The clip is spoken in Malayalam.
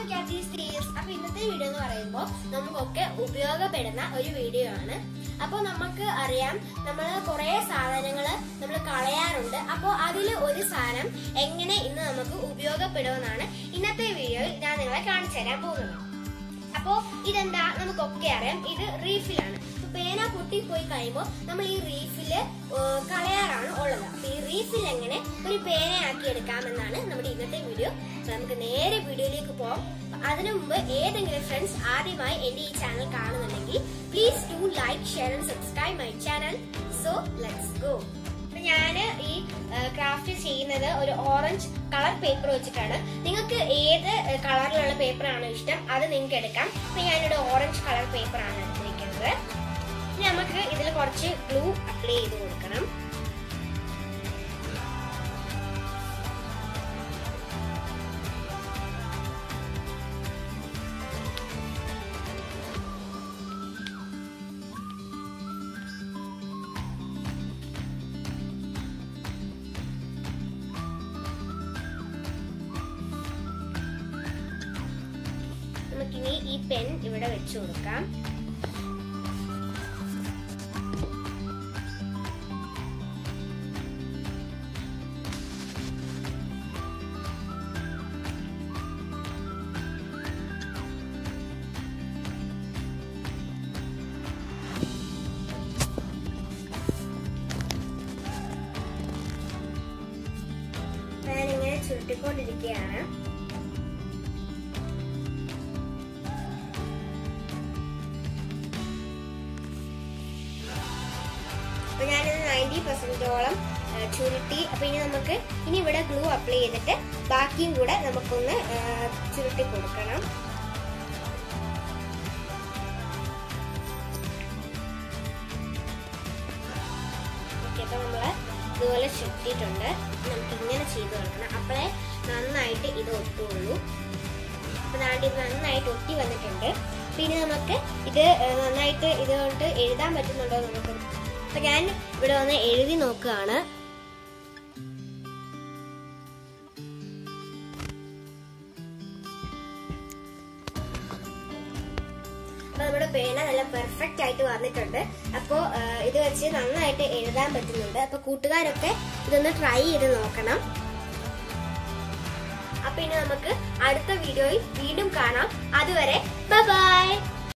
അപ്പൊ ഇന്നത്തെ വീഡിയോ എന്ന് പറയുമ്പോൾ നമുക്കൊക്കെ ഉപയോഗപ്പെടുന്ന ഒരു വീഡിയോ ആണ്. അപ്പോൾ നമുക്ക് അറിയാം നമ്മൾ കുറേ സാധനങ്ങൾ നമ്മൾ കളയാറുണ്ട്. അപ്പോൾ അതിൽ ഒരു സാധനം എങ്ങനെ ഇന്ന് നമുക്ക് ഉപയോഗപ്പെടുമെന്നാണ് ഇന്നത്തെ വീഡിയോയിൽ ഞാൻ നിങ്ങളെ കാണിച്ചു തരാൻ പോകുന്നത്. അപ്പോ ഇതെന്താ? നമുക്കൊക്കെ അറിയാം. ഇത് റീഫിലാണ് പൊട്ടിപ്പോയി കഴിയുമ്പോൾ നമ്മൾ ഈ റീഫിൽ കളയാറാണ് ഉള്ളത്. അപ്പൊ ഈ റീഫിൽ എങ്ങനെ ഒരു പേനയാക്കി എടുക്കാമെന്നാണ് നമ്മുടെ ഇന്നത്തെ വീഡിയോ നമുക്ക് നേരെ വീഡിയോയിലേക്ക് പോകാം അതിനു മുമ്പ് ഏതെങ്കിലും ഫ്രണ്ട്സ് ആദ്യമായി എന്റെ ഈ ചാനൽ കാണുന്നുണ്ടെങ്കിൽ please to like share and subscribe my channel so let's go ഞാൻ ഈ ക്രാഫ്റ്റ് ചെയ്യുന്നത് ഒരു ഓറഞ്ച് കളർ പേപ്പർ വെച്ചിട്ടാണ്. നിങ്ങൾക്ക് ഏത് കളറിലുള്ള പേപ്പറാണോ ഇഷ്ടം അത് നിങ്ങൾക്ക് എടുക്കാം. അപ്പൊ ഞാനിവിടെ ഓറഞ്ച് കളർ പേപ്പറാണ് എടുത്തിരിക്കുന്നത്. ഇനി നമുക്ക് ഇതിൽ കുറച്ച് ഗ്ലൂ അപ്ലൈ ചെയ്ത് കൊടുക്കണം. നമുക്കിനി ഈ പെൻ ഇവിടെ വെച്ച് കൊടുക്കാം. ഞാനിങ്ങനെ ചുരുട്ടിക്കൊണ്ടിരിക്കുകയാണ് അപ്പൊ ഞാനിത് നയന്റി പെർസെന്റോളം ചുരുട്ടി. അപ്പൊ ഇനി നമുക്ക് ഇനി ഇവിടെ ഗ്ലൂ അപ്ലൈ ചെയ്തിട്ട് ബാക്കിയും കൂടെ നമുക്കൊന്ന് ചുരുട്ടി കൊടുക്കണം. ഇതുപോലെ ചുറ്റിയിട്ടുണ്ട് നമുക്ക് ഇങ്ങനെ ചെയ്ത് അപ്പോഴേ നന്നായിട്ട് ഇത് ഒട്ടുള്ളൂ അപ്പൊ ദാണ്ട് ഇത് നന്നായിട്ട് ഒട്ടി വന്നിട്ടുണ്ട്. പിന്നെ നമുക്ക് ഇത് നന്നായിട്ട് ഇതുകൊണ്ട് എഴുതാൻ പറ്റുന്നുണ്ടോ നമുക്ക് അപ്പൊ ഞാൻ ഇവിടെ വന്ന് എഴുതി നോക്കുകയാണ്. നമ്മുടെ പേന നല്ല പെർഫെക്റ്റ് ആയിട്ട് വന്നിട്ടുണ്ട്. അപ്പോ ഇത് വെച്ച് നന്നായിട്ട് എഴുതാൻ പറ്റുന്നുണ്ട്. അപ്പൊ കൂട്ടുകാരൊക്കെ ഇതൊന്ന് ട്രൈ ചെയ്ത് നോക്കണം. അപ്പൊ ഇനി നമുക്ക് അടുത്ത വീഡിയോയിൽ വീണ്ടും കാണാം. അതുവരെ ബൈ